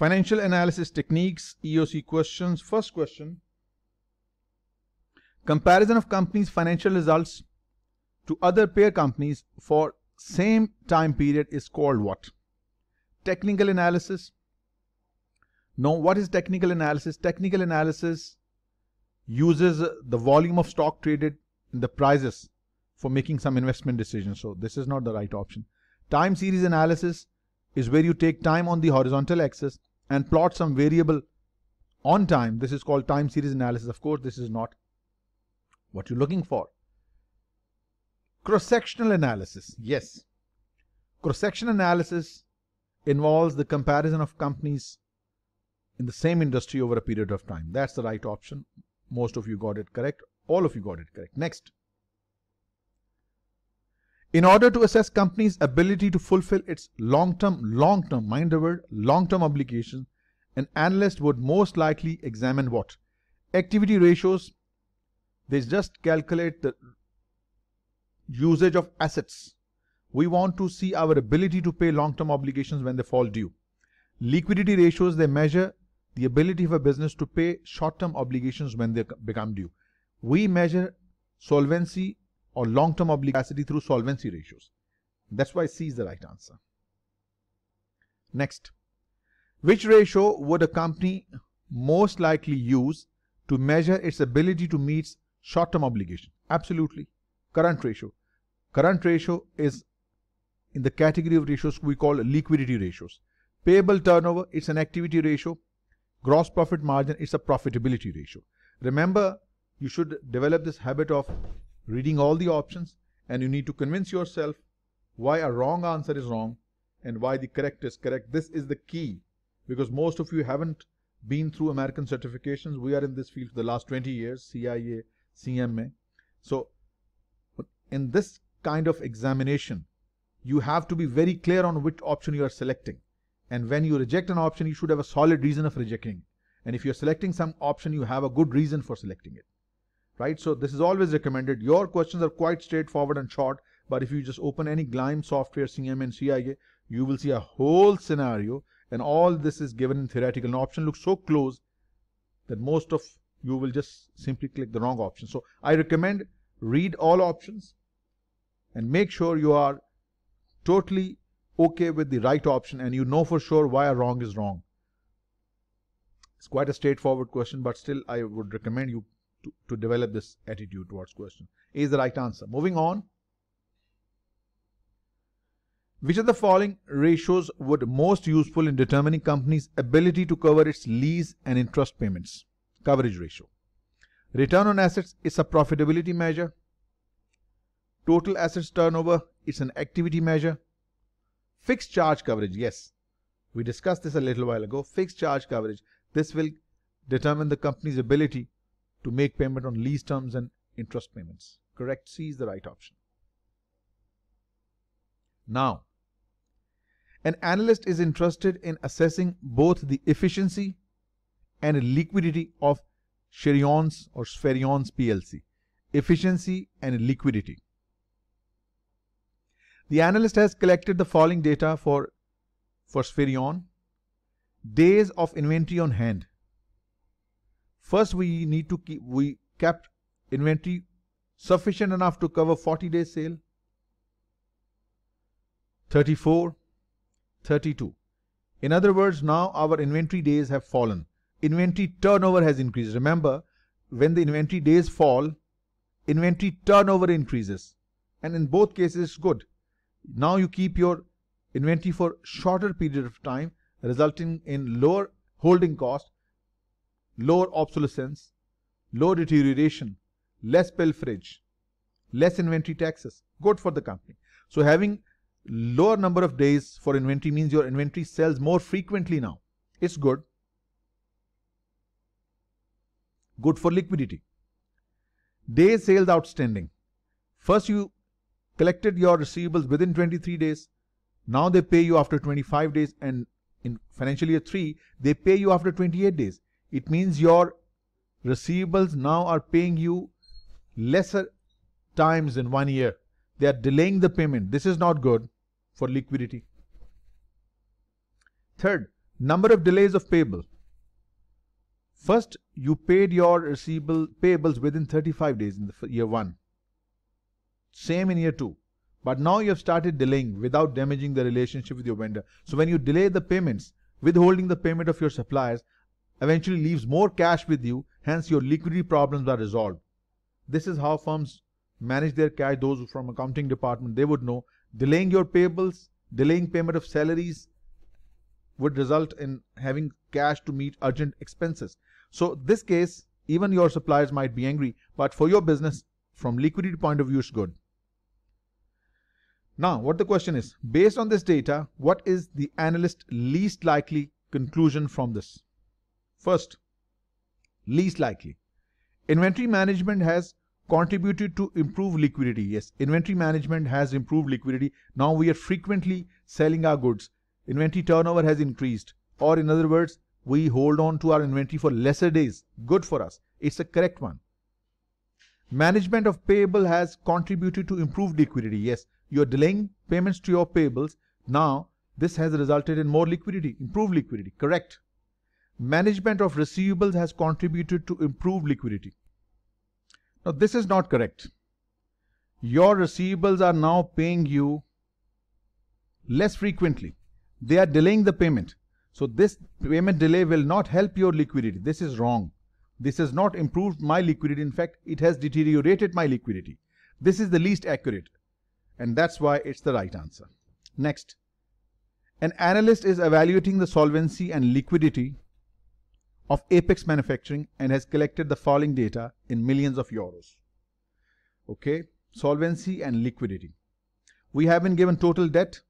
Financial analysis techniques, EOC questions. First question. Comparison of companies' financial results to other peer companies for same time period is called what? Technical analysis. No, what is technical analysis? Technical analysis uses the volume of stock traded and the prices for making some investment decisions. So this is not the right option. Time series analysis is where you take time on the horizontal axis and plot some variable on time. This is called time series analysis. Of course, this is not what you're looking for. Cross-sectional analysis. Yes. Cross-section analysis involves the comparison of companies in the same industry over a period of time. That's the right option. Most of you got it correct. All of you got it correct. Next. In order to assess company's ability to fulfill its long-term, long-term, mind the word, long-term obligations, an analyst would most likely examine what? Activity ratios. They just calculate the usage of assets. We want to see our ability to pay long-term obligations when they fall due. Liquidity ratios, they measure the ability of a business to pay short-term obligations when they become due. We measure solvency or long-term obligacity through solvency ratios. That's why C is the right answer. Next, which ratio would a company most likely use to measure its ability to meet short-term obligation? Absolutely, current ratio. Current ratio is in the category of ratios we call liquidity ratios. Payable turnover, it's an activity ratio. Gross profit margin, it's a profitability ratio. Remember, you should develop this habit of reading all the options and you need to convince yourself why a wrong answer is wrong and why the correct is correct. This is the key because most of you haven't been through American certifications. We are in this field for the last 20 years, CIA, CMA. So in this kind of examination, you have to be very clear on which option you are selecting. And when you reject an option, you should have a solid reason of rejecting. And if you're selecting some option, you have a good reason for selecting it right? So this is always recommended. Your questions are quite straightforward and short, but if you just open any Gleim software, CM and CIA, you will see a whole scenario and all this is given in theoretical. An option looks so close that most of you will just simply click the wrong option. So I recommend read all options and make sure you are totally okay with the right option and you know for sure why a wrong is wrong. It's quite a straightforward question, but still I would recommend you to, to develop this attitude towards question. Is the right answer. Moving on. Which of the following ratios would most useful in determining company's ability to cover its lease and interest payments? Coverage ratio. Return on assets is a profitability measure. Total assets turnover is an activity measure. Fixed charge coverage, yes. We discussed this a little while ago. Fixed charge coverage. This will determine the company's ability to make payment on lease terms and interest payments. Correct C is the right option. Now, an analyst is interested in assessing both the efficiency and liquidity of Cherions or Spherions PLC. Efficiency and liquidity. The analyst has collected the following data for, for Spherion. Days of inventory on hand, First, we need to keep, we kept inventory sufficient enough to cover 40 days sale, 34, 32. In other words, now our inventory days have fallen. Inventory turnover has increased. Remember, when the inventory days fall, inventory turnover increases. And in both cases, it's good. Now you keep your inventory for shorter period of time, resulting in lower holding cost lower obsolescence, low deterioration, less pilferage, less inventory taxes. Good for the company. So having lower number of days for inventory means your inventory sells more frequently now. It's good. Good for liquidity. Days sales outstanding. First you collected your receivables within 23 days. Now they pay you after 25 days and in financial year 3 they pay you after 28 days it means your receivables now are paying you lesser times in one year. They are delaying the payment. This is not good for liquidity. Third, Number of delays of payable. First, you paid your receivable payables within 35 days in the year 1. Same in year 2. But now you have started delaying without damaging the relationship with your vendor. So when you delay the payments, withholding the payment of your suppliers eventually leaves more cash with you, hence your liquidity problems are resolved. This is how firms manage their cash. Those from accounting department, they would know. Delaying your payables, delaying payment of salaries would result in having cash to meet urgent expenses. So this case, even your suppliers might be angry, but for your business, from liquidity point of view, it's good. Now, what the question is, based on this data, what is the analyst least likely conclusion from this? First, least likely. Inventory management has contributed to improve liquidity. Yes, inventory management has improved liquidity. Now we are frequently selling our goods. Inventory turnover has increased. Or in other words, we hold on to our inventory for lesser days. Good for us. It's a correct one. Management of payable has contributed to improved liquidity. Yes, you're delaying payments to your payables. Now, this has resulted in more liquidity, improved liquidity. Correct. Management of receivables has contributed to improved liquidity. Now, this is not correct. Your receivables are now paying you less frequently. They are delaying the payment. So this payment delay will not help your liquidity. This is wrong. This has not improved my liquidity. In fact, it has deteriorated my liquidity. This is the least accurate. And that's why it's the right answer. Next. An analyst is evaluating the solvency and liquidity of Apex Manufacturing and has collected the following data in millions of euros. Okay, solvency and liquidity. We have been given total debt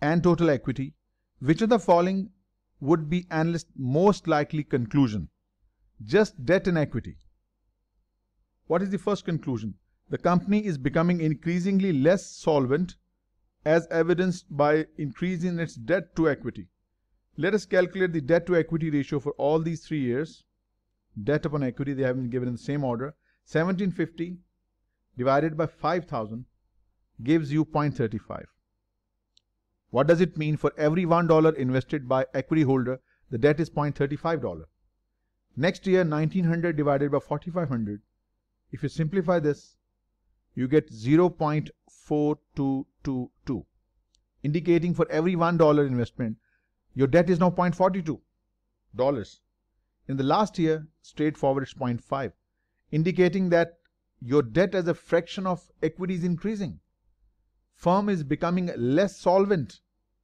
and total equity. Which of the following would be analyst most likely conclusion? Just debt and equity. What is the first conclusion? The company is becoming increasingly less solvent as evidenced by increasing its debt to equity. Let us calculate the debt to equity ratio for all these three years. Debt upon equity, they have been given in the same order. 1750 divided by 5000 gives you 0.35. What does it mean for every $1 invested by equity holder, the debt is $0.35. Next year, 1900 divided by 4500. If you simplify this, you get 0.4222, indicating for every $1 investment, your debt is now 0.42 dollars. In the last year, straightforward it's 0.5, indicating that your debt as a fraction of equity is increasing. Firm is becoming less solvent.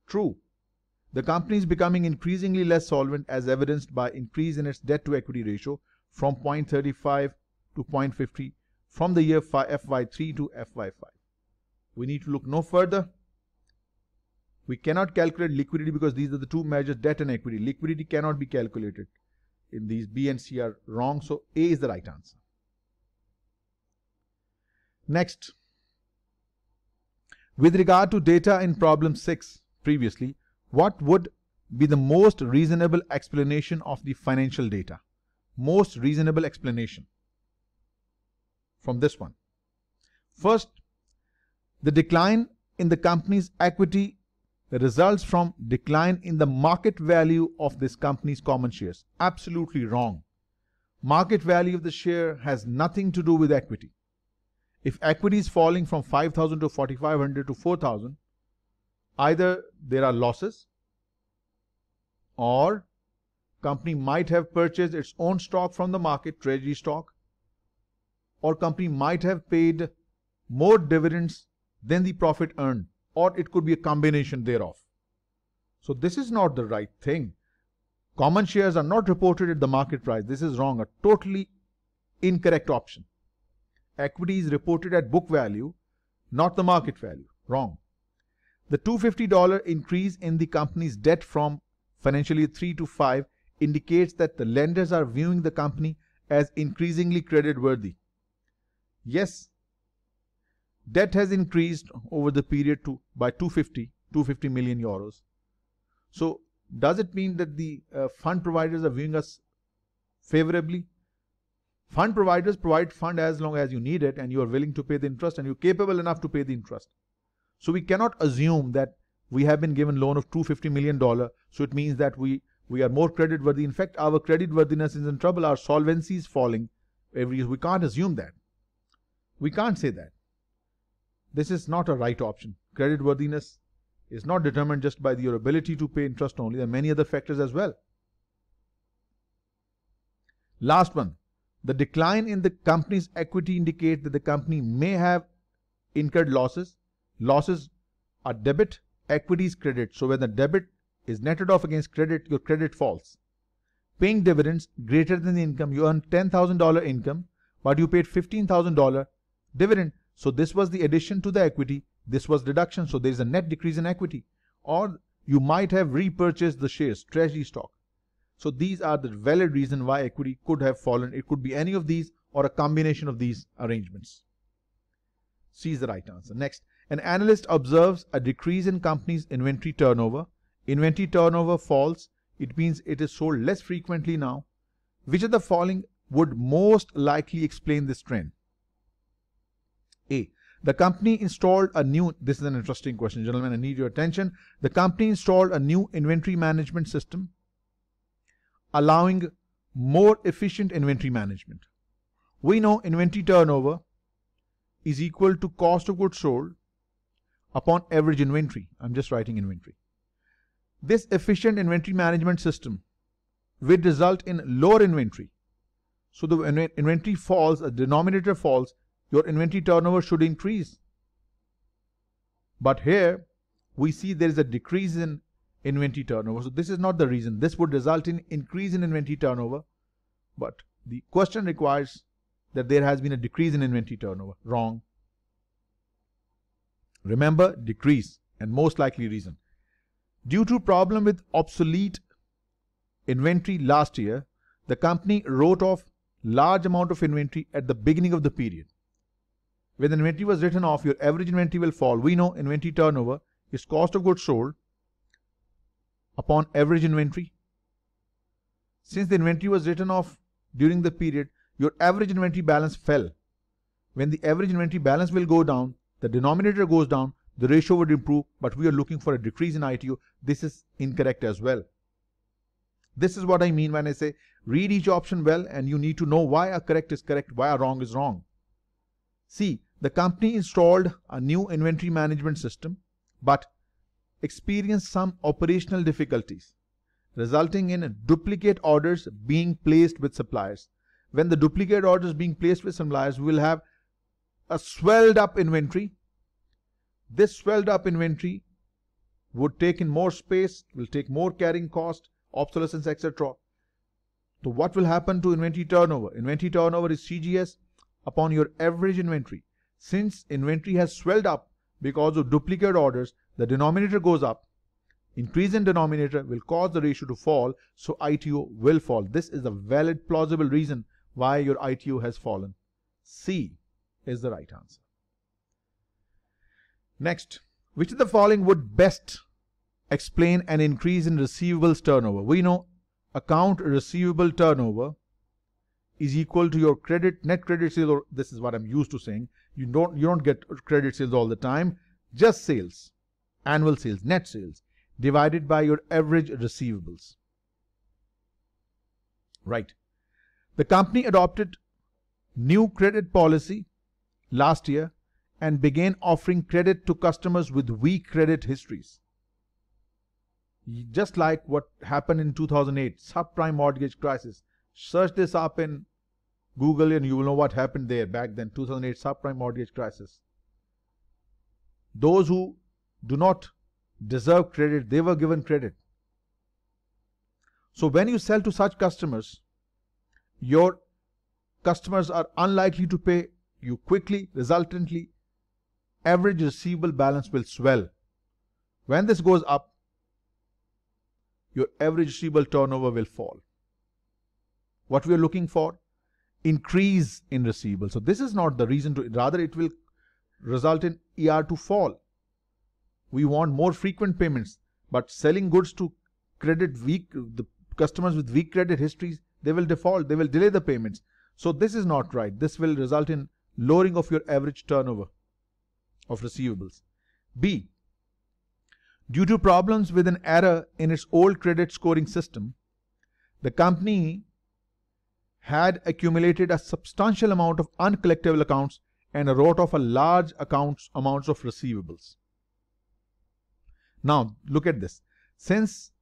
True. The company is becoming increasingly less solvent as evidenced by increase in its debt to equity ratio from 0.35 to 0.50 from the year FY3 to FY5. We need to look no further we cannot calculate liquidity because these are the two measures, debt and equity. Liquidity cannot be calculated. In these B and C are wrong, so A is the right answer. Next, with regard to data in problem 6 previously, what would be the most reasonable explanation of the financial data? Most reasonable explanation from this one. First, the decline in the company's equity results from decline in the market value of this company's common shares. Absolutely wrong. Market value of the share has nothing to do with equity. If equity is falling from 5,000 to 4,500 to 4,000, either there are losses or company might have purchased its own stock from the market, treasury stock, or company might have paid more dividends than the profit earned or it could be a combination thereof. So this is not the right thing. Common shares are not reported at the market price. This is wrong, a totally incorrect option. Equity is reported at book value, not the market value. Wrong. The $250 increase in the company's debt from financial year 3 to 5 indicates that the lenders are viewing the company as increasingly credit worthy. Yes, Debt has increased over the period to by 250, 250 million euros. So does it mean that the uh, fund providers are viewing us favorably? Fund providers provide fund as long as you need it and you are willing to pay the interest and you're capable enough to pay the interest. So we cannot assume that we have been given loan of 250 million dollar so it means that we we are more credit worthy in fact our credit worthiness is in trouble our solvency is falling every year we can't assume that we can't say that this is not a right option Creditworthiness is not determined just by your ability to pay interest only there are many other factors as well last one the decline in the company's equity indicates that the company may have incurred losses losses are debit equity is credit. So when the debit is netted off against credit, your credit falls. Paying dividends greater than the income, you earn $10,000 income, but you paid $15,000 dividend. So this was the addition to the equity. This was deduction. So there is a net decrease in equity. Or you might have repurchased the shares, treasury stock. So these are the valid reason why equity could have fallen. It could be any of these or a combination of these arrangements. C is the right answer. Next, an analyst observes a decrease in company's inventory turnover. Inventory turnover falls. It means it is sold less frequently now. Which of the following would most likely explain this trend? The company installed a new, this is an interesting question, gentlemen, I need your attention. The company installed a new inventory management system, allowing more efficient inventory management. We know inventory turnover is equal to cost of goods sold upon average inventory. I'm just writing inventory. This efficient inventory management system will result in lower inventory. So the inventory falls, a denominator falls, your inventory turnover should increase. But here we see there is a decrease in inventory turnover. So this is not the reason. This would result in increase in inventory turnover. But the question requires that there has been a decrease in inventory turnover. Wrong. Remember, decrease and most likely reason. Due to problem with obsolete inventory last year, the company wrote off large amount of inventory at the beginning of the period. When the inventory was written off, your average inventory will fall. We know inventory turnover is cost of goods sold upon average inventory. Since the inventory was written off during the period, your average inventory balance fell. When the average inventory balance will go down, the denominator goes down, the ratio would improve, but we are looking for a decrease in ITU. This is incorrect as well. This is what I mean when I say read each option well and you need to know why a correct is correct, why a wrong is wrong. See, the company installed a new inventory management system, but experienced some operational difficulties, resulting in duplicate orders being placed with suppliers. When the duplicate orders being placed with suppliers, we will have a swelled up inventory. This swelled up inventory would take in more space, will take more carrying cost, obsolescence, etc. So what will happen to inventory turnover? Inventory turnover is CGS upon your average inventory. Since inventory has swelled up because of duplicate orders, the denominator goes up. Increase in denominator will cause the ratio to fall, so ITO will fall. This is a valid, plausible reason why your ITO has fallen. C is the right answer. Next, which of the following would best explain an increase in receivables turnover? We know account receivable turnover is equal to your credit net credit sales or this is what I'm used to saying you don't you don't get credit sales all the time just sales annual sales net sales divided by your average receivables right the company adopted new credit policy last year and began offering credit to customers with weak credit histories. Just like what happened in 2008, subprime mortgage crisis. Search this up in Google and you will know what happened there back then, 2008 subprime mortgage crisis. Those who do not deserve credit, they were given credit. So when you sell to such customers, your customers are unlikely to pay you quickly, resultantly, average receivable balance will swell. When this goes up, your average receivable turnover will fall. What we are looking for? Increase in receivable. So this is not the reason to, rather it will result in ER to fall. We want more frequent payments, but selling goods to credit weak, the customers with weak credit histories, they will default, they will delay the payments. So this is not right. This will result in lowering of your average turnover of receivables. B. Due to problems with an error in its old credit scoring system, the company had accumulated a substantial amount of uncollectible accounts and wrote off a large accounts amounts of receivables. Now look at this. Since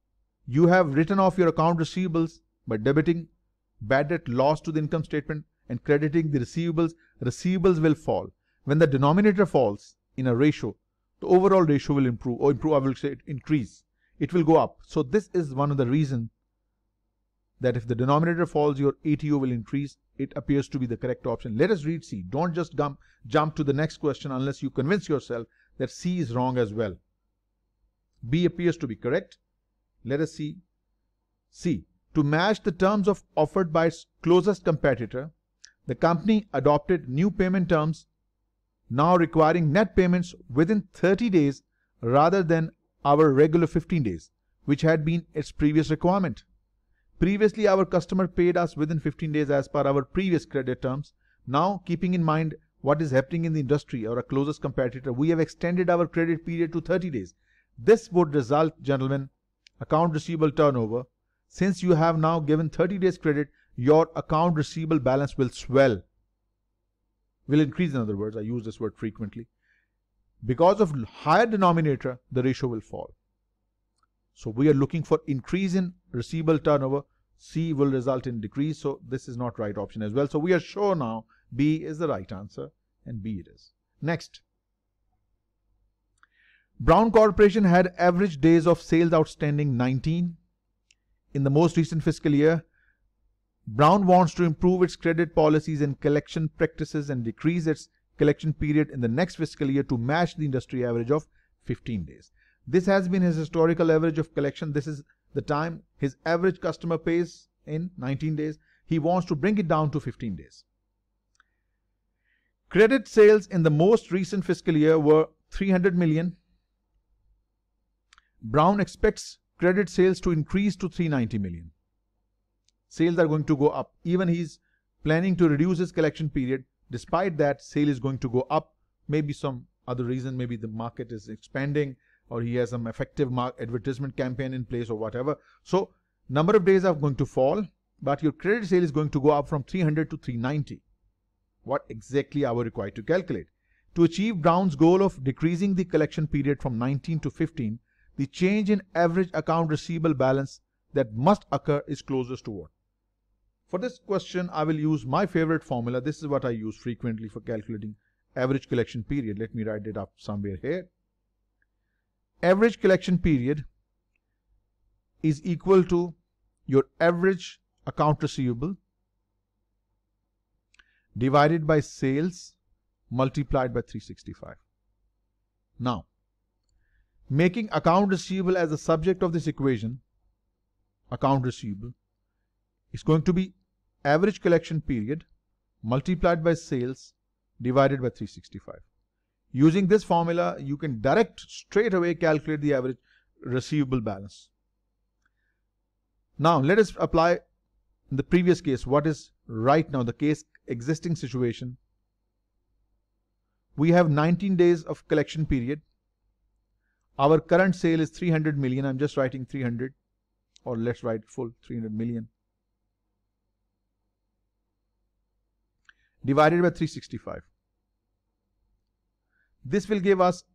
you have written off your account receivables by debiting bad debt loss to the income statement and crediting the receivables, receivables will fall. When the denominator falls in a ratio, the overall ratio will improve or improve, I will say increase. It will go up. So this is one of the reason that if the denominator falls, your ATO will increase. It appears to be the correct option. Let us read C. Don't just jump, jump to the next question unless you convince yourself that C is wrong as well. B appears to be correct. Let us see. C. To match the terms of offered by its closest competitor, the company adopted new payment terms now requiring net payments within 30 days rather than our regular 15 days, which had been its previous requirement. Previously, our customer paid us within 15 days as per our previous credit terms. Now, keeping in mind what is happening in the industry, or our closest competitor, we have extended our credit period to 30 days. This would result, gentlemen, account receivable turnover. Since you have now given 30 days credit, your account receivable balance will swell. Will increase, in other words. I use this word frequently. Because of higher denominator, the ratio will fall. So we are looking for increase in receivable turnover. C will result in decrease. So this is not right option as well. So we are sure now B is the right answer and B it is. Next. Brown Corporation had average days of sales outstanding 19. In the most recent fiscal year, Brown wants to improve its credit policies and collection practices and decrease its collection period in the next fiscal year to match the industry average of 15 days. This has been his historical average of collection. This is the time his average customer pays in 19 days. He wants to bring it down to 15 days. Credit sales in the most recent fiscal year were 300 million. Brown expects credit sales to increase to 390 million. Sales are going to go up. Even he's planning to reduce his collection period. Despite that, sale is going to go up. Maybe some other reason, maybe the market is expanding or he has some effective advertisement campaign in place or whatever. So number of days are going to fall, but your credit sale is going to go up from 300 to 390. What exactly are we required to calculate? To achieve Brown's goal of decreasing the collection period from 19 to 15, the change in average account receivable balance that must occur is closest to what? For this question, I will use my favorite formula. This is what I use frequently for calculating average collection period. Let me write it up somewhere here average collection period is equal to your average account receivable divided by sales multiplied by 365. Now, making account receivable as the subject of this equation, account receivable, is going to be average collection period multiplied by sales divided by 365. Using this formula, you can direct straight away calculate the average receivable balance. Now, let us apply the previous case. What is right now the case existing situation? We have 19 days of collection period. Our current sale is 300 million. I'm just writing 300 or let's write full 300 million. Divided by 365. This will give us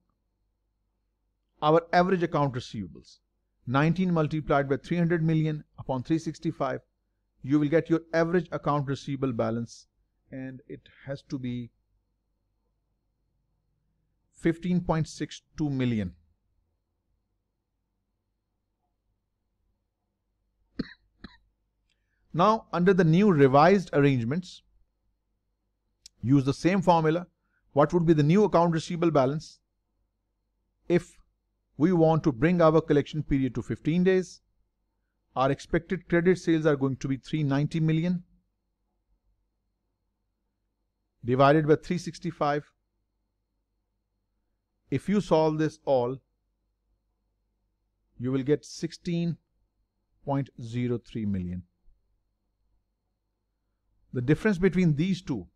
our average account receivables. 19 multiplied by 300 million upon 365, you will get your average account receivable balance and it has to be 15.62 million. now, under the new revised arrangements, use the same formula what would be the new account receivable balance? If we want to bring our collection period to 15 days our expected credit sales are going to be 390 million divided by 365 if you solve this all you will get 16.03 million. The difference between these two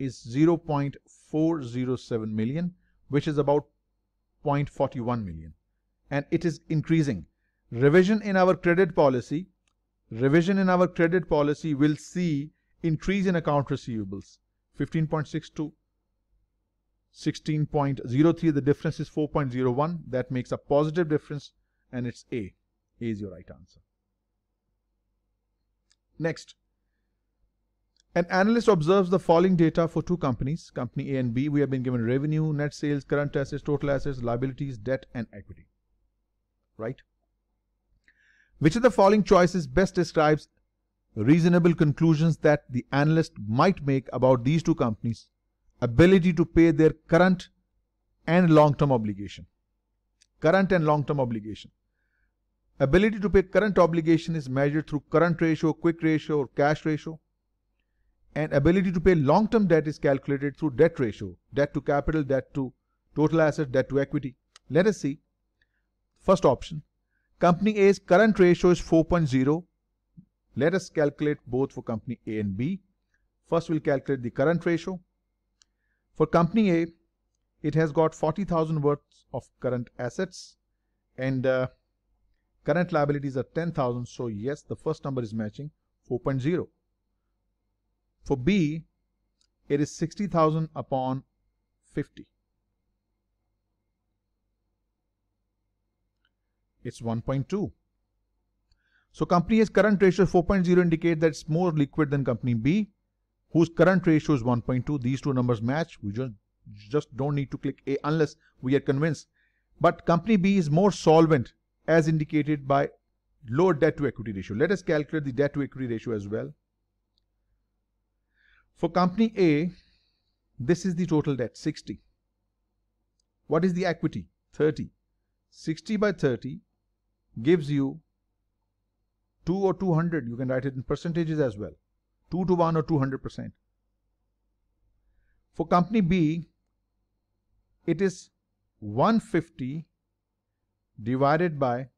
is 0.407 million, which is about 0.41 million and it is increasing. Revision in our credit policy, revision in our credit policy will see increase in account receivables 15.6 to 16.03 the difference is 4.01 that makes a positive difference and it's A. A is your right answer. Next, an analyst observes the following data for two companies, company A and B. We have been given revenue, net sales, current assets, total assets, liabilities, debt, and equity. Right? Which of the following choices best describes reasonable conclusions that the analyst might make about these two companies' ability to pay their current and long-term obligation? Current and long-term obligation. Ability to pay current obligation is measured through current ratio, quick ratio, or cash ratio and ability to pay long-term debt is calculated through debt ratio, debt to capital, debt to total assets, debt to equity. Let us see. First option, company A's current ratio is 4.0. Let us calculate both for company A and B. First, we'll calculate the current ratio. For company A, it has got 40,000 worth of current assets and uh, current liabilities are 10,000. So yes, the first number is matching 4.0. For B, it is 60,000 upon 50. It's 1.2. So company A's current ratio 4.0 indicate that it's more liquid than company B, whose current ratio is 1.2. These two numbers match. We just, just don't need to click A unless we are convinced. But company B is more solvent as indicated by low debt to equity ratio. Let us calculate the debt to equity ratio as well. For company A, this is the total debt, 60. What is the equity? 30. 60 by 30 gives you 2 or 200. You can write it in percentages as well. 2 to 1 or 200%. For company B, it is 150 divided by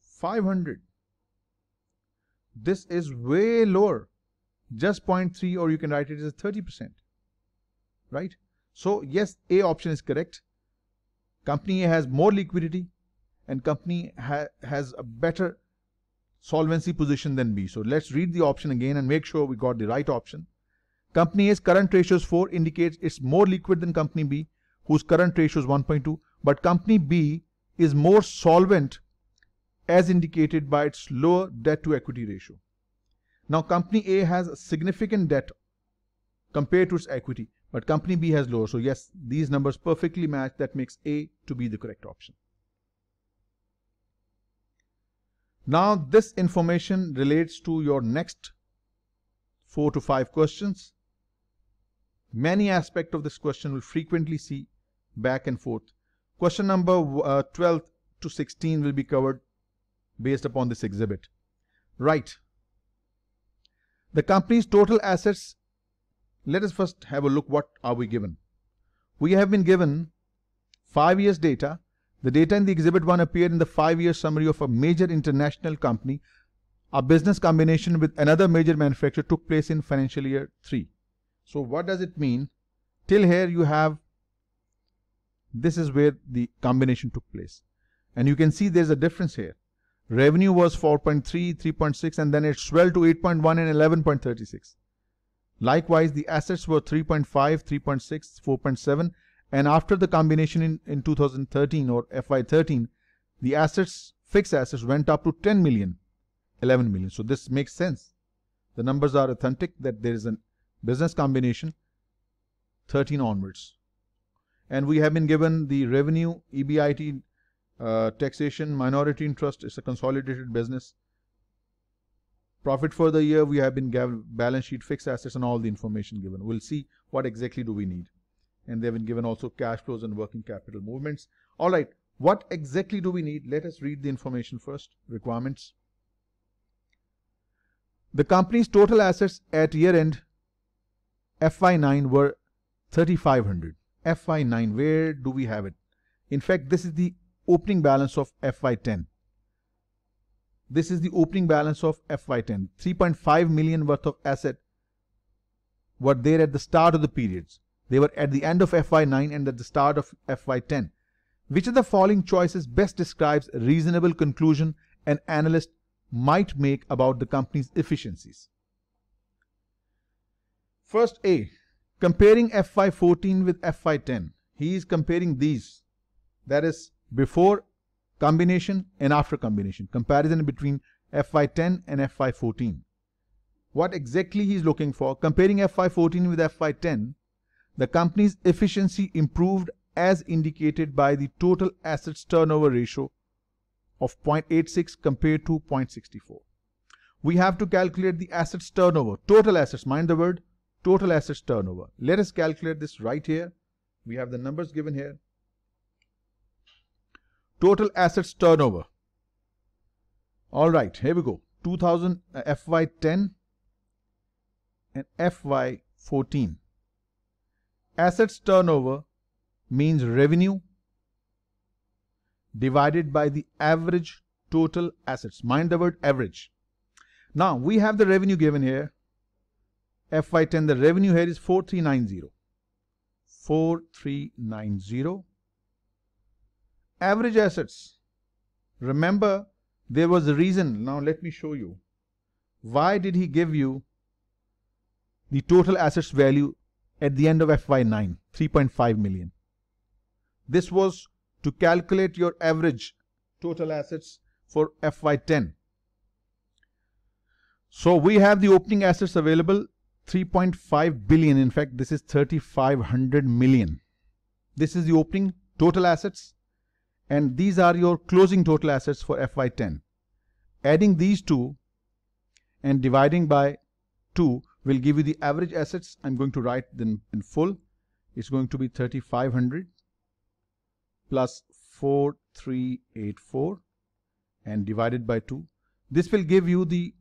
500 this is way lower. Just 0.3 or you can write it as 30% right? So yes a option is correct. Company a has more liquidity and company ha has a better solvency position than b. So let's read the option again and make sure we got the right option. Company a's current ratio is 4 indicates it's more liquid than company b whose current ratio is 1.2 but company b is more solvent as indicated by its lower debt to equity ratio. Now company A has a significant debt compared to its equity, but company B has lower. So yes, these numbers perfectly match. That makes A to be the correct option. Now this information relates to your next four to five questions. Many aspects of this question will frequently see back and forth. Question number uh, 12 to 16 will be covered based upon this exhibit. Right. The company's total assets, let us first have a look what are we given. We have been given 5 years data. The data in the exhibit 1 appeared in the 5 year summary of a major international company. A business combination with another major manufacturer took place in financial year 3. So what does it mean? Till here you have, this is where the combination took place. And you can see there's a difference here. Revenue was 4.3, 3.6 and then it swelled to 8.1 and 11.36. Likewise, the assets were 3.5, 3.6, 4.7 and after the combination in, in 2013 or FY13, the assets, fixed assets went up to 10 million, 11 million. So this makes sense. The numbers are authentic that there is a business combination 13 onwards. And we have been given the revenue, EBIT, uh, taxation, minority interest is a consolidated business. Profit for the year, we have been given balance sheet, fixed assets, and all the information given. We'll see what exactly do we need. And they've been given also cash flows and working capital movements. All right, what exactly do we need? Let us read the information first. Requirements. The company's total assets at year end FY9 were 3500. FY9, where do we have it? In fact, this is the opening balance of FY10. This is the opening balance of FY10. 3.5 million worth of asset were there at the start of the periods. They were at the end of FY9 and at the start of FY10. Which of the following choices best describes a reasonable conclusion an analyst might make about the company's efficiencies? First A. Comparing FY14 with FY10. He is comparing these. That is before combination and after combination. Comparison between FY10 and FY14. What exactly he is looking for? Comparing FY14 with FY10, the company's efficiency improved as indicated by the total assets turnover ratio of 0.86 compared to 0.64. We have to calculate the assets turnover, total assets, mind the word, total assets turnover. Let us calculate this right here. We have the numbers given here. Total assets turnover. All right, here we go. 2000 uh, FY10 and FY14. Assets turnover means revenue divided by the average total assets. Mind the word average. Now we have the revenue given here. FY10, the revenue here is 4390. 4390. Average assets. Remember, there was a reason. Now let me show you. Why did he give you the total assets value at the end of FY9, 3.5 million? This was to calculate your average total assets for FY10. So we have the opening assets available 3.5 billion. In fact, this is 3500 million. This is the opening total assets and these are your closing total assets for FY10. Adding these two and dividing by 2 will give you the average assets. I'm going to write them in full. It's going to be 3500 plus 4384 and divided by 2. This will give you the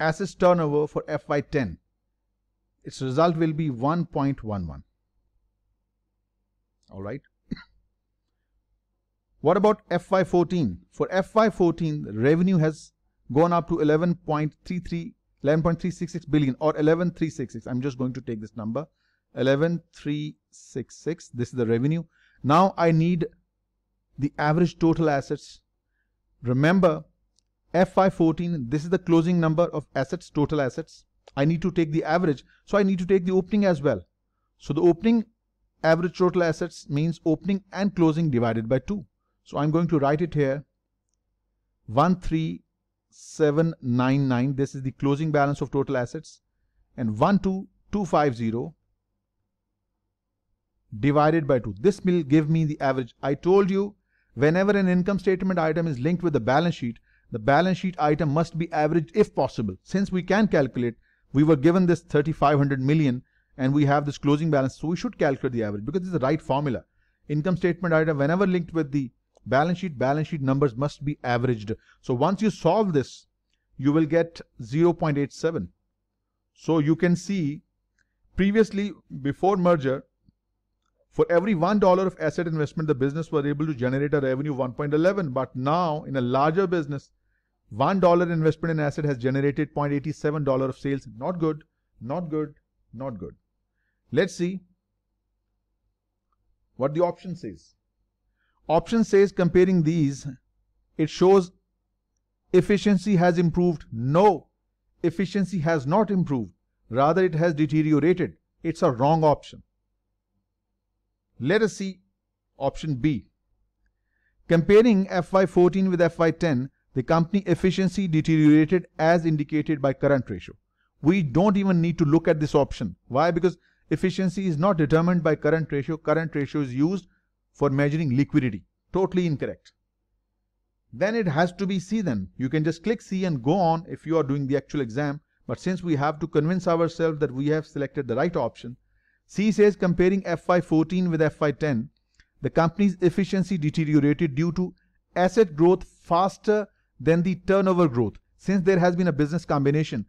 assets turnover for FY10. Its result will be 1.11. All right. What about FY14? For FY14, revenue has gone up to 11.33 11.366 billion or 11366 i'm just going to take this number 11366 this is the revenue now i need the average total assets. Remember, FY14, this is the closing number of assets, total assets. I need to take the average, so I need to take the opening as well. So the opening average total assets means opening and closing divided by 2. So I'm going to write it here. 13799, this is the closing balance of total assets. And 12250 divided by 2. This will give me the average. I told you Whenever an income statement item is linked with the balance sheet, the balance sheet item must be averaged if possible. Since we can calculate, we were given this 3500 million and we have this closing balance, so we should calculate the average because it's the right formula. Income statement item, whenever linked with the balance sheet, balance sheet numbers must be averaged. So once you solve this, you will get 0.87. So you can see previously before merger, for every $1 of asset investment, the business was able to generate a revenue of 1.11. But now, in a larger business, $1 investment in asset has generated $0.87 of sales. Not good, not good, not good. Let's see what the option says. Option says comparing these, it shows efficiency has improved. No, efficiency has not improved. Rather, it has deteriorated. It's a wrong option. Let us see option B. Comparing FY14 with FY10, the company efficiency deteriorated as indicated by current ratio. We don't even need to look at this option. Why? Because efficiency is not determined by current ratio. Current ratio is used for measuring liquidity. Totally incorrect. Then it has to be C then. You can just click C and go on if you are doing the actual exam. But since we have to convince ourselves that we have selected the right option, C says comparing FY14 with FY10, the company's efficiency deteriorated due to asset growth faster than the turnover growth. Since there has been a business combination,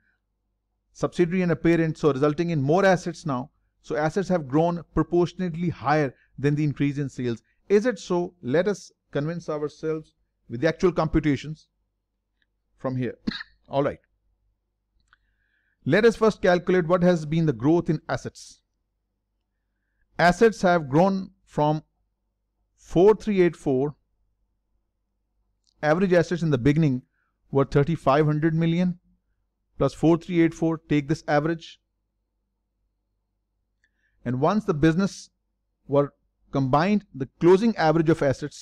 subsidiary and a parent, so resulting in more assets now. So assets have grown proportionately higher than the increase in sales. Is it so? Let us convince ourselves with the actual computations from here. All right. Let us first calculate what has been the growth in assets. assets have grown from 4384 average assets in the beginning were 3500 million plus 4384 take this average and once the business were combined the closing average of assets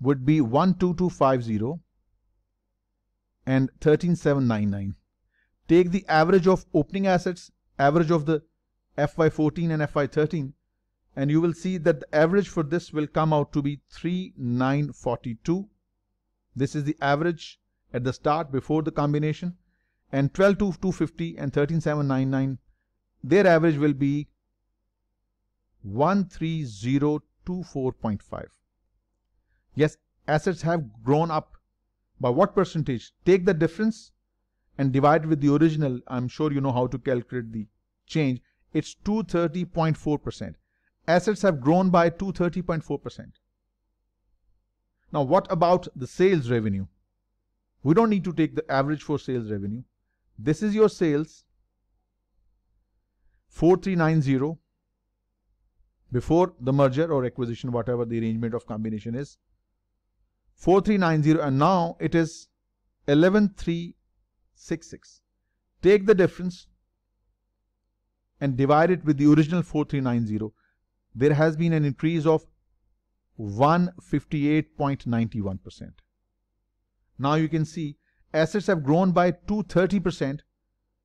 would be 12250 and 13799 take the average of opening assets average of the FY14 and FY13 and you will see that the average for this will come out to be 3942 this is the average at the start before the combination and 12250 and 13799 their average will be 13024.5 yes assets have grown up by what percentage take the difference and divide with the original i'm sure you know how to calculate the change it's 230.4%. Assets have grown by 230.4%. Now, what about the sales revenue? We don't need to take the average for sales revenue. This is your sales 4390 before the merger or acquisition, whatever the arrangement of combination is. 4390 and now it is 11366. Take the difference and divide it with the original 4390, there has been an increase of 158.91%. Now you can see assets have grown by 230%,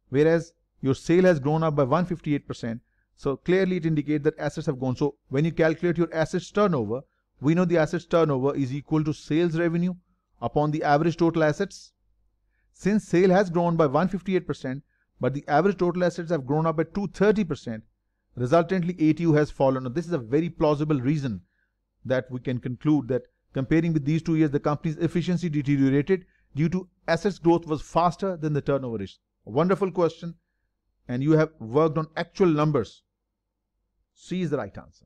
whereas your sale has grown up by 158%. So clearly it indicates that assets have gone. So when you calculate your assets turnover, we know the assets turnover is equal to sales revenue upon the average total assets. Since sale has grown by 158%, but the average total assets have grown up by 230%. Resultantly, ATO has fallen. Now, this is a very plausible reason that we can conclude that comparing with these two years, the company's efficiency deteriorated due to assets growth was faster than the turnover is. A wonderful question, and you have worked on actual numbers. C is the right answer.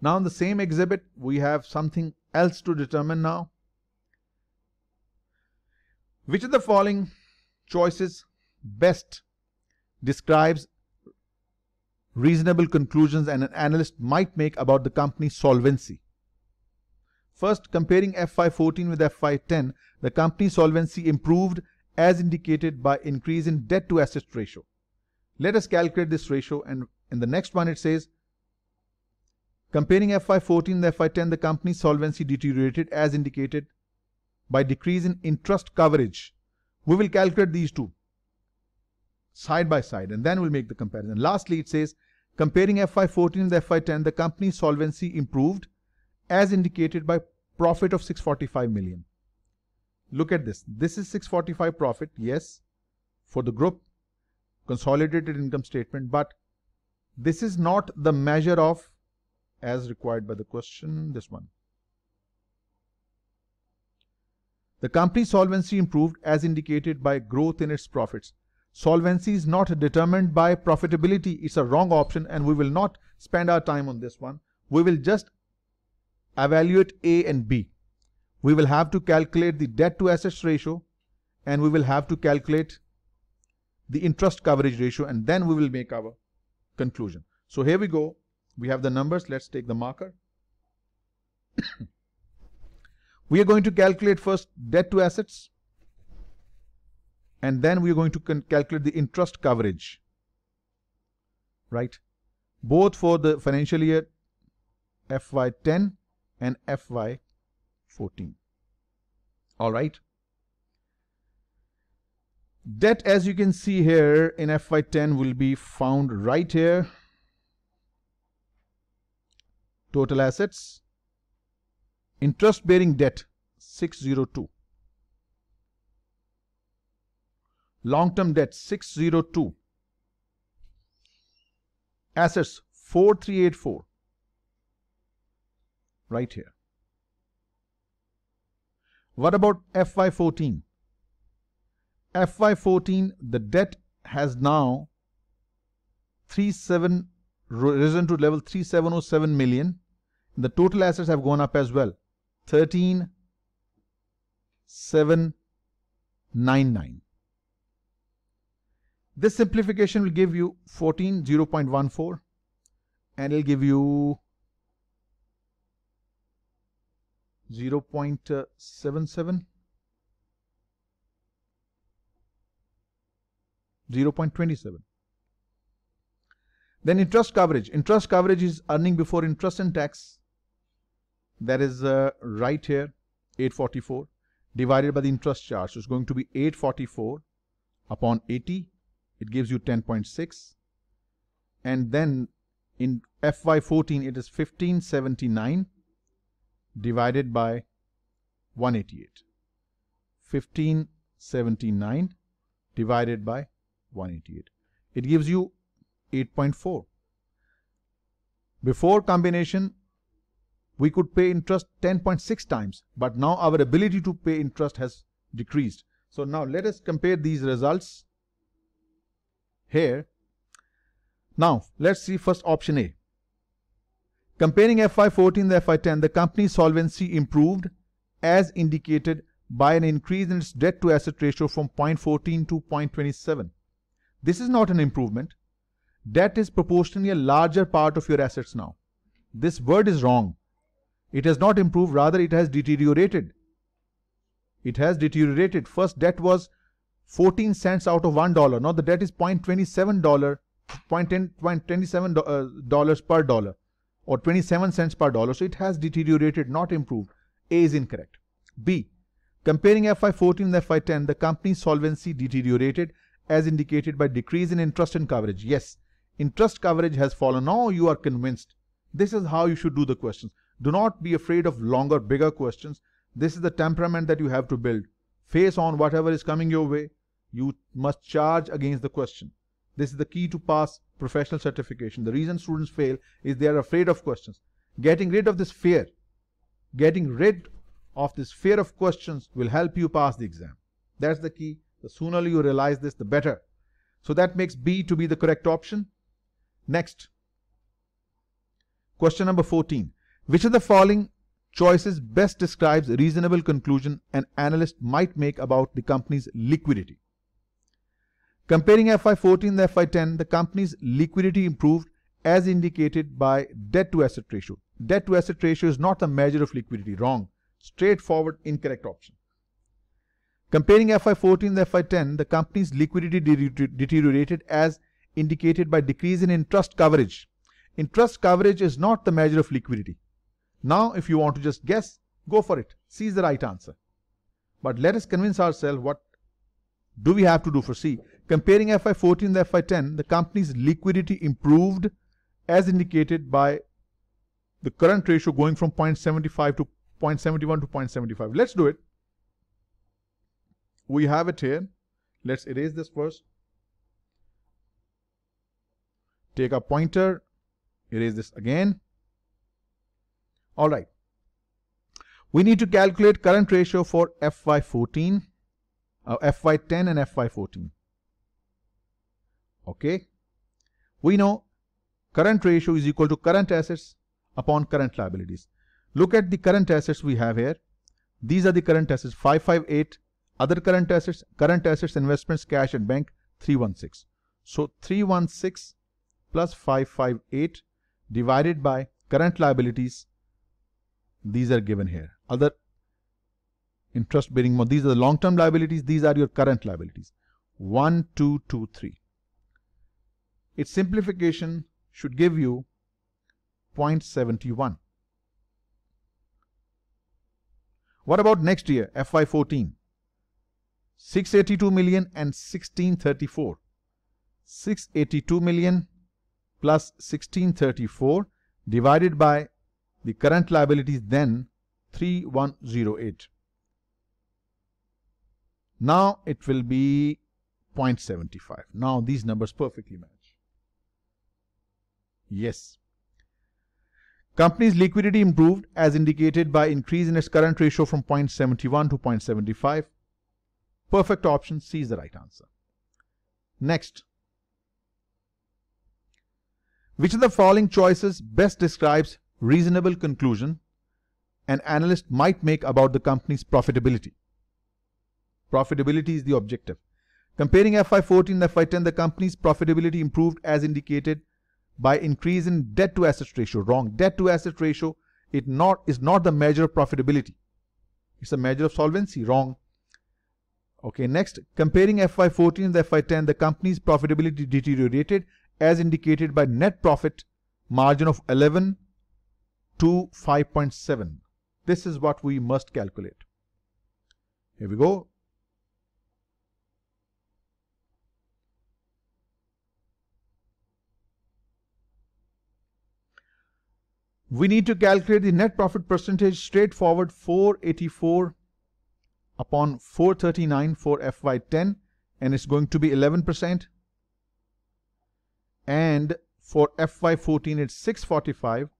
Now, in the same exhibit, we have something else to determine now. Which of the following choices best describes reasonable conclusions an analyst might make about the company's solvency. First, comparing FY14 with FY10, the company's solvency improved as indicated by increase in debt to assets ratio. Let us calculate this ratio and in the next one it says comparing FY14 and FY10 the company's solvency deteriorated as indicated by decrease in interest coverage. We will calculate these two side by side and then we'll make the comparison. Lastly, it says comparing FY14 with FY10, the company's solvency improved as indicated by profit of 645 million. Look at this. This is 645 profit, yes, for the group consolidated income statement, but this is not the measure of as required by the question, this one. The company's solvency improved as indicated by growth in its profits. Solvency is not determined by profitability. It's a wrong option and we will not spend our time on this one. We will just evaluate A and B. We will have to calculate the debt to assets ratio and we will have to calculate the interest coverage ratio and then we will make our conclusion. So here we go. We have the numbers. Let's take the marker. we are going to calculate first debt to assets and then we're going to calculate the interest coverage right both for the financial year FY10 and FY14 all right? Debt as you can see here in FY10 will be found right here. Total assets. Interest bearing debt 602 long-term debt 602 assets 4384 right here what about FY14 FY14 the debt has now 37 risen to level 3707 million. The total assets have gone up as well. 13799 this simplification will give you 14 0.14 and it'll give you 0.77 0.27 then interest coverage. Interest coverage is earning before interest and tax. That is uh, right here 844 divided by the interest charge. So it's going to be 844 upon 80 it gives you 10.6 and then in FY14 it is 1579 divided by 188 1579 divided by 188 it gives you 8.4 before combination we could pay interest 10.6 times but now our ability to pay interest has decreased. So now let us compare these results here. Now let's see first option A comparing FY14 and FY10 the company's solvency improved as indicated by an increase in its debt to asset ratio from 0.14 to 0.27 this is not an improvement debt is proportionally a larger part of your assets now this word is wrong it has not improved, rather it has deteriorated. It has deteriorated. First debt was 14 cents out of $1. Now the debt is $0.27, $0.27 uh, dollars per dollar or 27 cents per dollar. So it has deteriorated, not improved. A is incorrect. B. Comparing FY14 and FY10, the company's solvency deteriorated as indicated by decrease in interest and coverage. Yes, interest coverage has fallen. Now you are convinced. This is how you should do the questions. Do not be afraid of longer, bigger questions. This is the temperament that you have to build. Face on whatever is coming your way. You must charge against the question. This is the key to pass professional certification. The reason students fail is they are afraid of questions. Getting rid of this fear, getting rid of this fear of questions will help you pass the exam. That's the key. The sooner you realize this, the better. So that makes B to be the correct option. Next, question number 14. Which of the following choices best describes reasonable conclusion an analyst might make about the company's liquidity? Comparing FY14 and FY10, the company's liquidity improved as indicated by debt to asset ratio. Debt to asset ratio is not a measure of liquidity. Wrong. Straightforward, incorrect option. Comparing FY14 and FY10, the company's liquidity deteriorated as indicated by decrease in interest coverage. Interest coverage is not the measure of liquidity. Now, if you want to just guess, go for it. C is the right answer. But let us convince ourselves what do we have to do for C. Comparing FY14 and FY10, the company's liquidity improved as indicated by the current ratio going from 0.75 to 0.71 to 0.75. Let's do it. We have it here. Let's erase this first. Take a pointer, erase this again. All right. We need to calculate current ratio for FY14, uh, FY10 and FY14. Okay. We know current ratio is equal to current assets upon current liabilities. Look at the current assets we have here. These are the current assets 558, other current assets, current assets, investments, cash and bank 316. So 316 plus 558 divided by current liabilities these are given here. Other interest bearing. These are the long term liabilities. These are your current liabilities. 1, 2, 2, 3. Its simplification should give you 0.71. What about next year, FY14? 682 million and 1634. 682 million plus 1634 divided by the current liabilities then 3108. Now it will be 0.75. Now these numbers perfectly match. Yes. Company's liquidity improved as indicated by increase in its current ratio from 0.71 to 0.75. Perfect option C is the right answer. Next. Which of the following choices best describes reasonable conclusion an analyst might make about the company's profitability. Profitability is the objective. Comparing FY14 and FY10, the company's profitability improved as indicated by increase in debt to assets ratio. Wrong. Debt to asset ratio it not is not the measure of profitability. It's a measure of solvency. Wrong. Okay, next, comparing FY14 and FY10, the company's profitability deteriorated as indicated by net profit margin of 11 to 5.7. This is what we must calculate. Here we go. We need to calculate the net profit percentage straightforward 484 upon 439 for FY10 and it's going to be 11% and for FY14 it's 645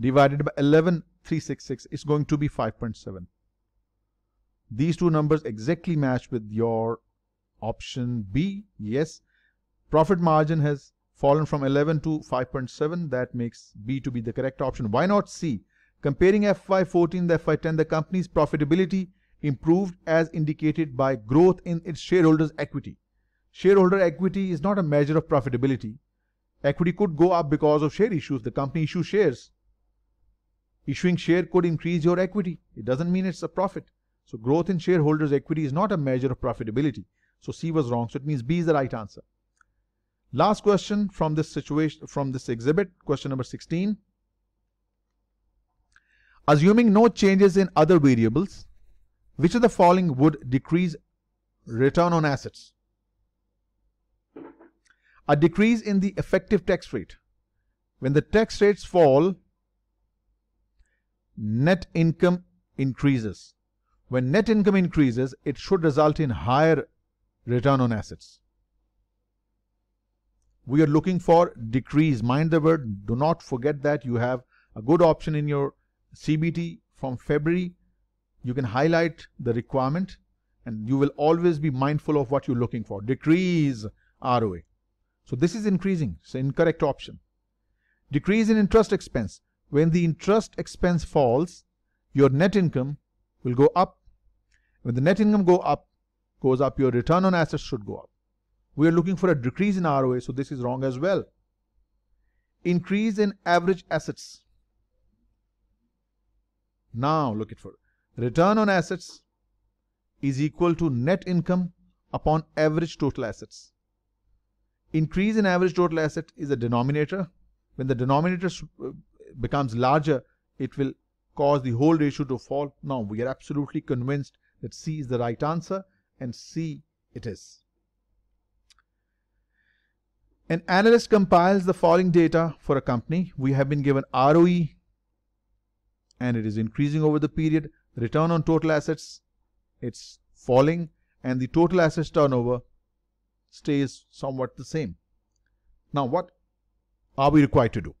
divided by 11366 is going to be 5.7 these two numbers exactly match with your option B. Yes profit margin has fallen from 11 to 5.7 that makes B to be the correct option. Why not C? Comparing FY14 the FY10 the company's profitability improved as indicated by growth in its shareholders equity. Shareholder equity is not a measure of profitability. Equity could go up because of share issues. The company issues shares. Issuing share could increase your equity. It doesn't mean it's a profit. So growth in shareholders equity is not a measure of profitability. So C was wrong. So it means B is the right answer Last question from this situation, from this exhibit, question number 16. Assuming no changes in other variables, which of the following would decrease return on assets? A decrease in the effective tax rate. When the tax rates fall, net income increases. When net income increases, it should result in higher return on assets we are looking for decrease mind the word. Do not forget that you have a good option in your CBT from February. You can highlight the requirement and you will always be mindful of what you're looking for. Decrease ROA so this is increasing. So incorrect option. Decrease in interest expense. When the interest expense falls your net income will go up. When the net income go up goes up your return on assets should go up we are looking for a decrease in ROA, so this is wrong as well. Increase in average assets. Now look at for return on assets is equal to net income upon average total assets. Increase in average total asset is a denominator. When the denominator uh, becomes larger, it will cause the whole ratio to fall. Now we are absolutely convinced that C is the right answer and C it is. An analyst compiles the following data for a company. We have been given ROE and it is increasing over the period. Return on total assets, it's falling and the total assets turnover stays somewhat the same. Now what are we required to do?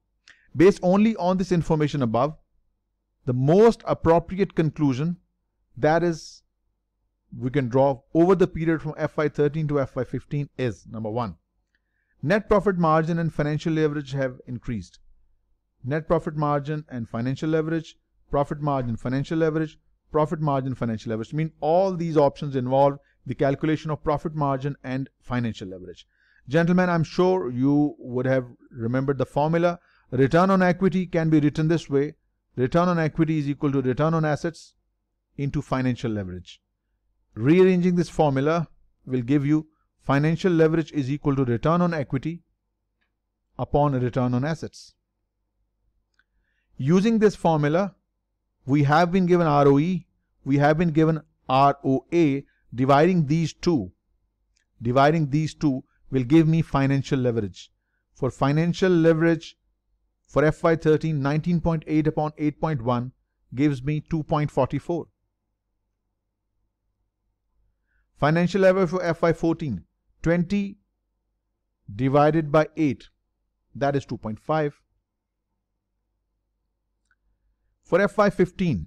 Based only on this information above, the most appropriate conclusion that is we can draw over the period from FY13 to FY15 is number one Net profit margin and financial leverage have increased. Net profit margin and financial leverage, profit margin, financial leverage, profit margin, financial leverage. I mean all these options involve the calculation of profit margin and financial leverage. Gentlemen, I'm sure you would have remembered the formula. Return on equity can be written this way. Return on equity is equal to return on assets into financial leverage. Rearranging this formula will give you Financial leverage is equal to return on equity upon return on assets. Using this formula, we have been given ROE, we have been given ROA, dividing these two, dividing these two will give me financial leverage. For financial leverage for FY13, 19.8 upon 8.1 gives me 2.44. Financial leverage for FY14, 20 divided by 8 that is 2.5 for FY15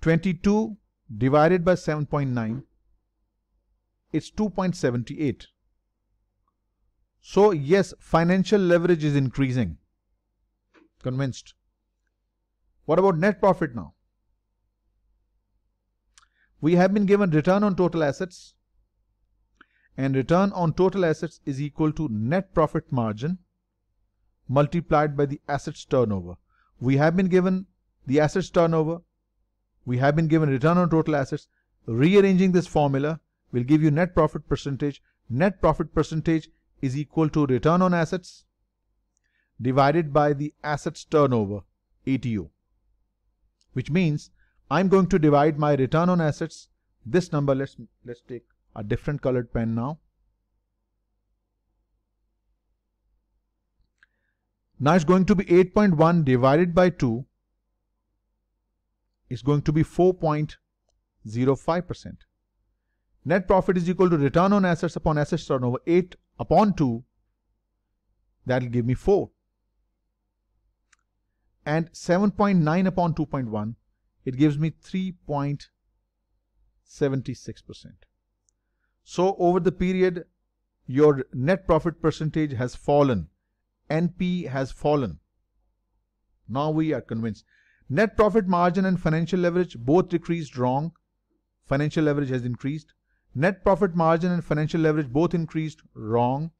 22 divided by 7.9 it's 2.78 so yes financial leverage is increasing. Convinced. What about net profit now? We have been given return on total assets and return on total assets is equal to net profit margin multiplied by the assets turnover. We have been given the assets turnover. We have been given return on total assets. Rearranging this formula will give you net profit percentage. Net profit percentage is equal to return on assets divided by the assets turnover, ATO. Which means I'm going to divide my return on assets. This number, let's, let's take a different colored pen now. Now it's going to be 8.1 divided by 2 is going to be 4.05%. Net profit is equal to return on assets upon assets turnover 8 upon 2. That will give me 4. And 7.9 upon 2.1, it gives me 3.76%. So over the period, your net profit percentage has fallen. NP has fallen. Now we are convinced. Net profit margin and financial leverage both decreased wrong. Financial leverage has increased. Net profit margin and financial leverage both increased wrong.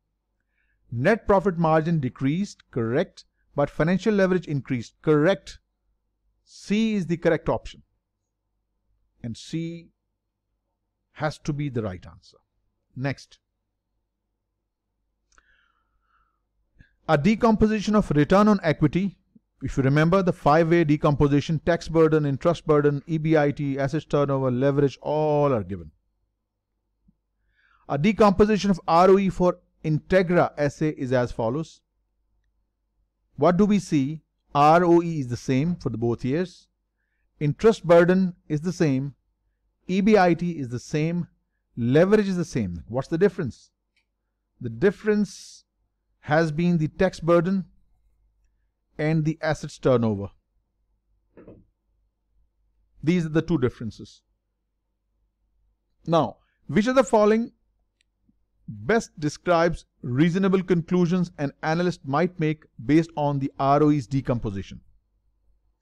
Net profit margin decreased, correct, but financial leverage increased, correct. C is the correct option. And C has to be the right answer. Next. A decomposition of return on equity if you remember the five-way decomposition, tax burden, interest burden, EBIT, assets turnover, leverage, all are given. A decomposition of ROE for Integra SA is as follows. What do we see? ROE is the same for the both years. Interest burden is the same. EBIT is the same. Leverage is the same. What's the difference? The difference has been the tax burden and the assets turnover. These are the two differences. Now, which of the following best describes reasonable conclusions an analyst might make based on the ROE's decomposition?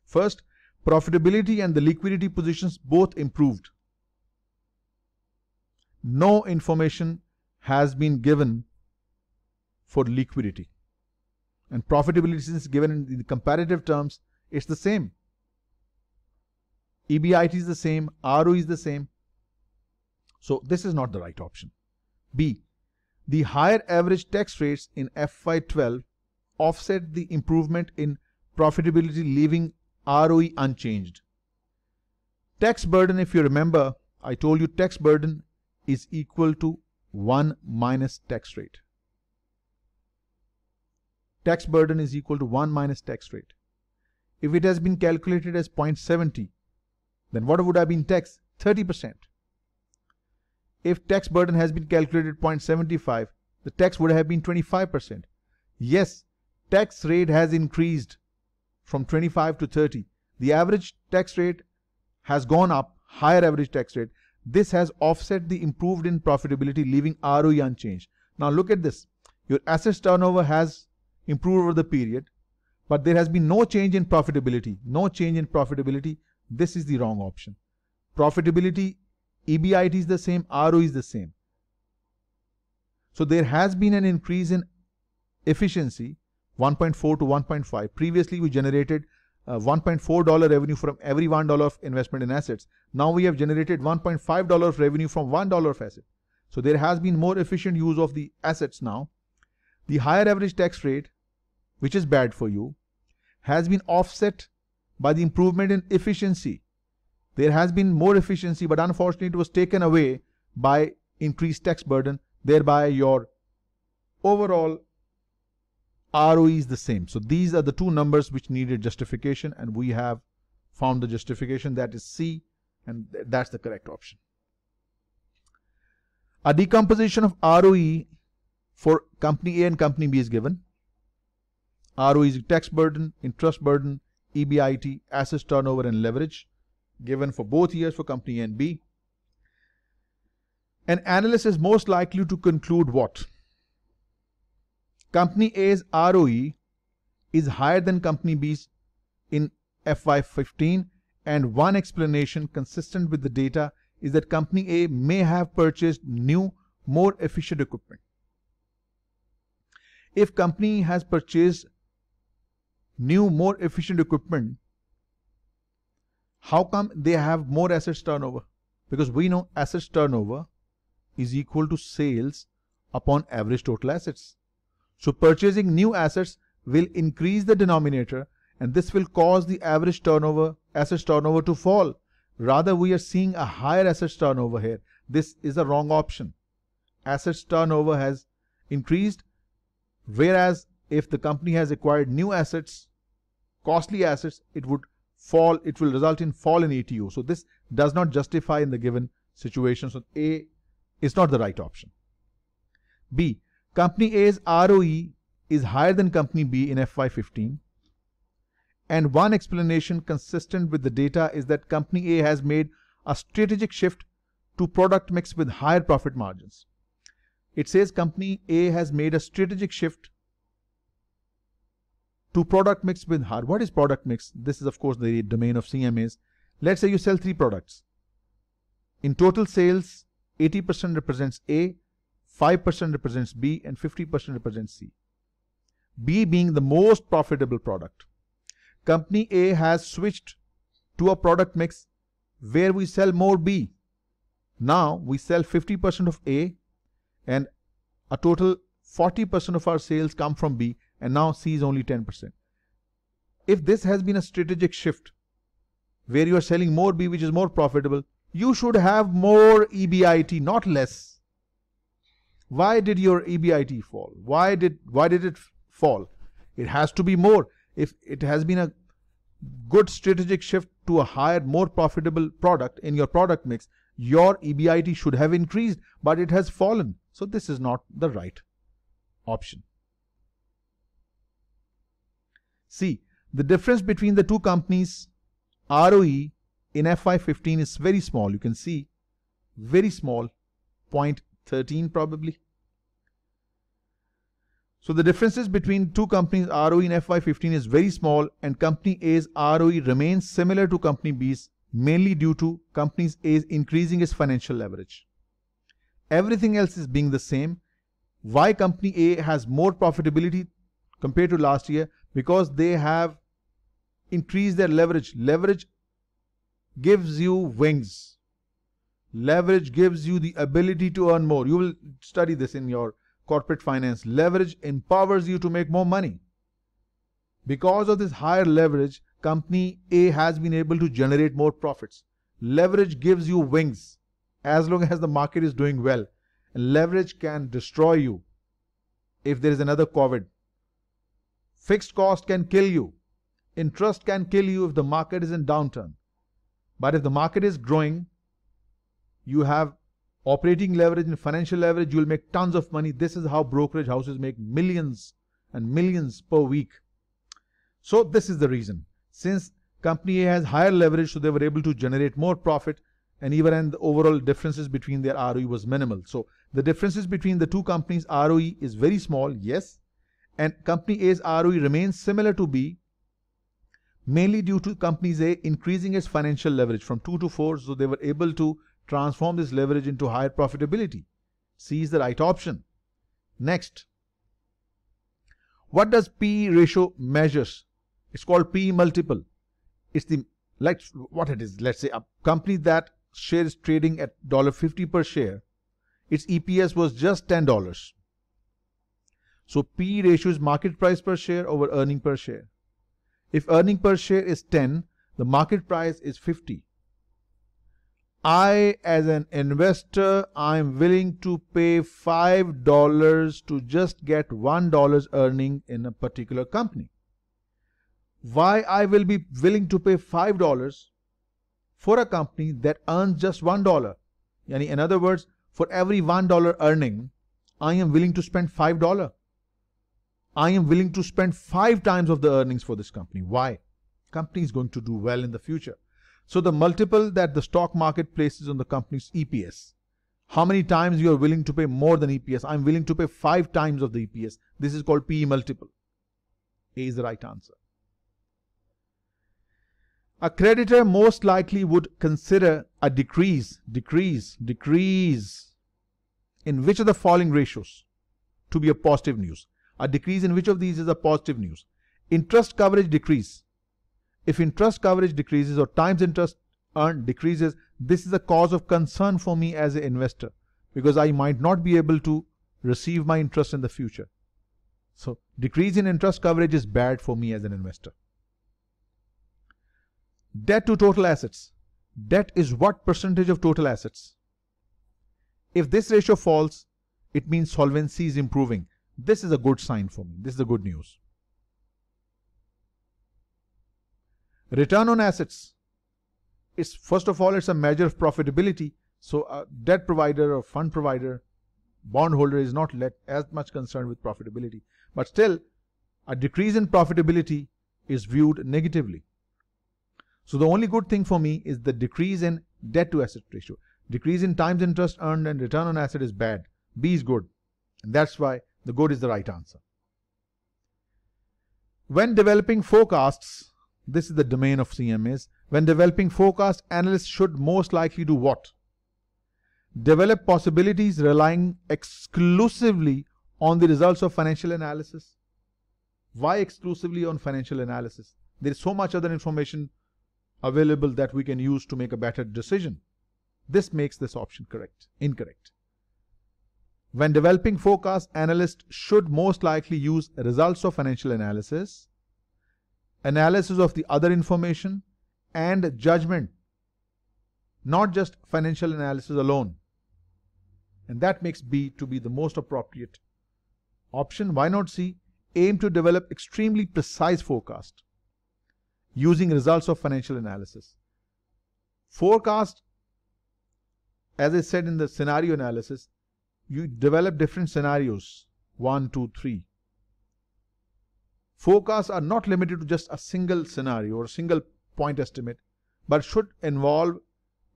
First, profitability and the liquidity positions both improved. No information has been given for liquidity and profitability is given in the comparative terms, it's the same. EBIT is the same, ROE is the same. So this is not the right option. B. The higher average tax rates in FY12 offset the improvement in profitability leaving ROE unchanged. Tax burden, if you remember, I told you tax burden is equal to 1 minus tax rate tax burden is equal to 1 minus tax rate. If it has been calculated as 0.70, then what would have been tax? 30%. If tax burden has been calculated 0.75, the tax would have been 25%. Yes, tax rate has increased from 25 to 30. The average tax rate has gone up, higher average tax rate. This has offset the improved in profitability, leaving ROE unchanged. Now look at this. Your assets turnover has improved over the period, but there has been no change in profitability. No change in profitability. This is the wrong option. Profitability, EBIT is the same, ROE is the same. So there has been an increase in efficiency 1.4 to 1.5. Previously, we generated uh, $1.4 revenue from every $1 of investment in assets. Now we have generated $1.5 of revenue from $1 of asset. So there has been more efficient use of the assets now. The higher average tax rate which is bad for you, has been offset by the improvement in efficiency. There has been more efficiency, but unfortunately it was taken away by increased tax burden, thereby your overall ROE is the same. So these are the two numbers which needed justification and we have found the justification that is C and that's the correct option. A decomposition of ROE for company A and company B is given. ROE is tax burden, interest burden, EBIT, assets turnover and leverage given for both years for company A and B. An analyst is most likely to conclude what? Company A's ROE is higher than company B's in FY15 and one explanation consistent with the data is that company A may have purchased new, more efficient equipment. If company has purchased new, more efficient equipment, how come they have more assets turnover? Because we know assets turnover is equal to sales upon average total assets. So purchasing new assets will increase the denominator and this will cause the average turnover, assets turnover to fall. Rather, we are seeing a higher assets turnover here. This is a wrong option. Assets turnover has increased, whereas if the company has acquired new assets, costly assets, it would fall, it will result in fall in ATO. So this does not justify in the given situation. So A is not the right option. B. Company A's ROE is higher than Company B in FY15 and one explanation consistent with the data is that company A has made a strategic shift to product mix with higher profit margins. It says company A has made a strategic shift to product mix with higher. What is product mix? This is of course the domain of CMAs. Let's say you sell three products. In total sales, 80% represents A, 5% represents B, and 50% represents C. B being the most profitable product company A has switched to a product mix where we sell more B. Now we sell 50% of A and a total 40% of our sales come from B and now C is only 10%. If this has been a strategic shift where you are selling more B which is more profitable, you should have more EBIT, not less. Why did your EBIT fall? Why did why did it fall? It has to be more if it has been a good strategic shift to a higher, more profitable product in your product mix, your EBIT should have increased, but it has fallen. So this is not the right option. See, the difference between the two companies' ROE in FY15 is very small. You can see very small, 0.13 probably. So the differences between two companies ROE in FY15 is very small and company A's ROE remains similar to company B's mainly due to company A's increasing its financial leverage. Everything else is being the same. Why company A has more profitability compared to last year? Because they have increased their leverage. Leverage gives you wings. Leverage gives you the ability to earn more. You will study this in your corporate finance. Leverage empowers you to make more money. Because of this higher leverage, company A has been able to generate more profits. Leverage gives you wings as long as the market is doing well. Leverage can destroy you if there is another COVID. Fixed cost can kill you. Interest can kill you if the market is in downturn. But if the market is growing, you have operating leverage and financial leverage, you'll make tons of money. This is how brokerage houses make millions and millions per week. So this is the reason. Since company A has higher leverage, so they were able to generate more profit and even and the overall differences between their ROE was minimal. So the differences between the two companies' ROE is very small, yes, and company A's ROE remains similar to B, mainly due to companies A increasing its financial leverage from 2 to 4, so they were able to transform this leverage into higher profitability. Is the right option. Next, what does P ratio measures? It's called P multiple. It's the like what it is. Let's say a company that share is trading at dollar $50 per share, its EPS was just $10. So P ratio is market price per share over earning per share. If earning per share is 10, the market price is 50. I, as an investor, I'm willing to pay $5 to just get $1 earning in a particular company. Why I will be willing to pay $5 for a company that earns just $1? Yani in other words, for every $1 earning, I am willing to spend $5. I am willing to spend five times of the earnings for this company. Why? Company is going to do well in the future. So the multiple that the stock market places on the company's EPS. How many times you are willing to pay more than EPS? I'm willing to pay five times of the EPS. This is called PE multiple. A is the right answer. A creditor most likely would consider a decrease, decrease, decrease in which of the following ratios to be a positive news? A decrease in which of these is a positive news? interest coverage decrease. If interest coverage decreases or times interest earned decreases, this is a cause of concern for me as an investor because I might not be able to receive my interest in the future. So decrease in interest coverage is bad for me as an investor. Debt to total assets. Debt is what percentage of total assets? If this ratio falls, it means solvency is improving. This is a good sign for me. This is the good news. Return on assets. is first of all, it's a measure of profitability. So a debt provider or fund provider, bondholder is not let as much concerned with profitability. But still, a decrease in profitability is viewed negatively. So the only good thing for me is the decrease in debt to asset ratio. Decrease in times interest earned and return on asset is bad. B is good. And that's why the good is the right answer. When developing forecasts, this is the domain of CMAs. When developing forecast, analysts should most likely do what? Develop possibilities relying exclusively on the results of financial analysis. Why exclusively on financial analysis? There is so much other information available that we can use to make a better decision. This makes this option correct, incorrect. When developing forecasts, analysts should most likely use results of financial analysis, analysis of the other information, and judgment, not just financial analysis alone. And that makes B to be the most appropriate option. Why not C? Aim to develop extremely precise forecast using results of financial analysis. Forecast, as I said in the scenario analysis, you develop different scenarios, one, two, three. Forecasts are not limited to just a single scenario or single point estimate, but should involve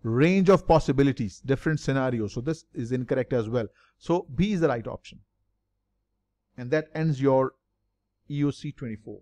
range of possibilities, different scenarios. So this is incorrect as well. So B is the right option. And that ends your EOC 24.